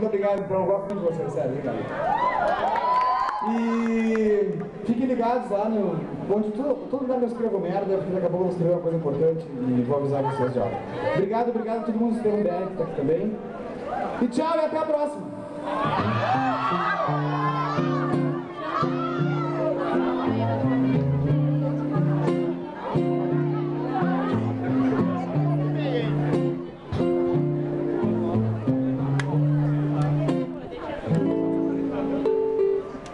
muito obrigado, então, eu gosto de vocês, sério, obrigado. E fiquem ligados lá no. Onde todo, todo lugar eu escrevo merda, porque daqui a pouco eu escrever uma coisa importante e vou avisar vocês já. Obrigado, obrigado a todo mundo do Estevam BR que tá aqui também. E tchau e até a próxima!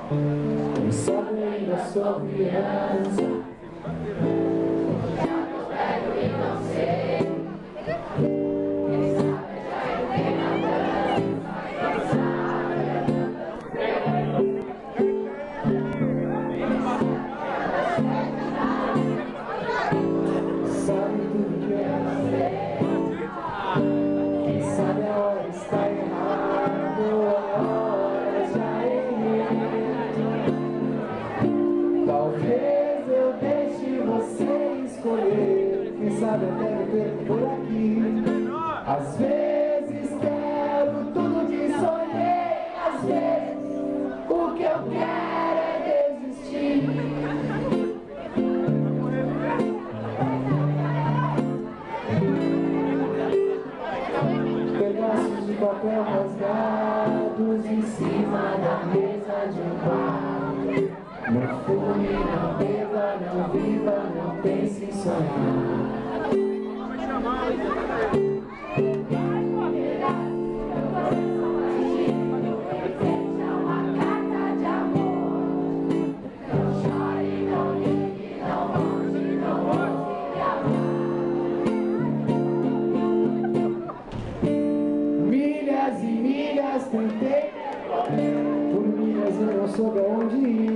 Quem sabe da sua criança sabe até me perco por aqui. Às vezes quero tudo que sonhei Às vezes o que eu quero é desistir. Pedaços de papel rasgados em cima da mesa de um bar Não fume, não beba, não viva, não pense em sonhar tentei Por milhas eu não soube aonde ir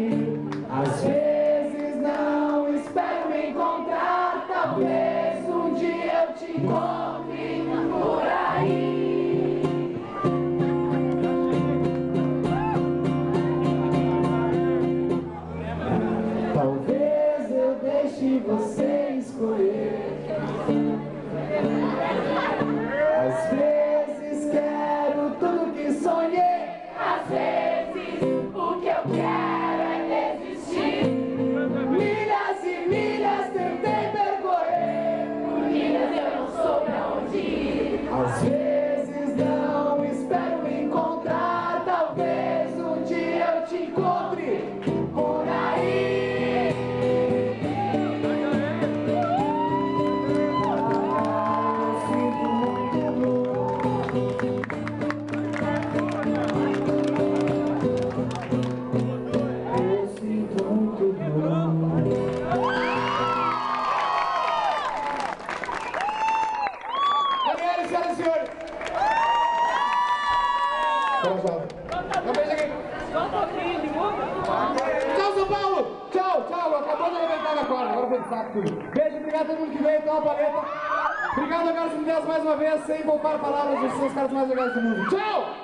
Tchau, São Paulo. Tchau, tchau. Acabou de arrebentar na corda. Agora foi de saco tudo. Beijo, obrigado a todo mundo que veio. A paleta. Obrigado, Carlos Deus mais uma vez. Sem poupar palavras, vocês são os caras mais legais do mundo. Tchau.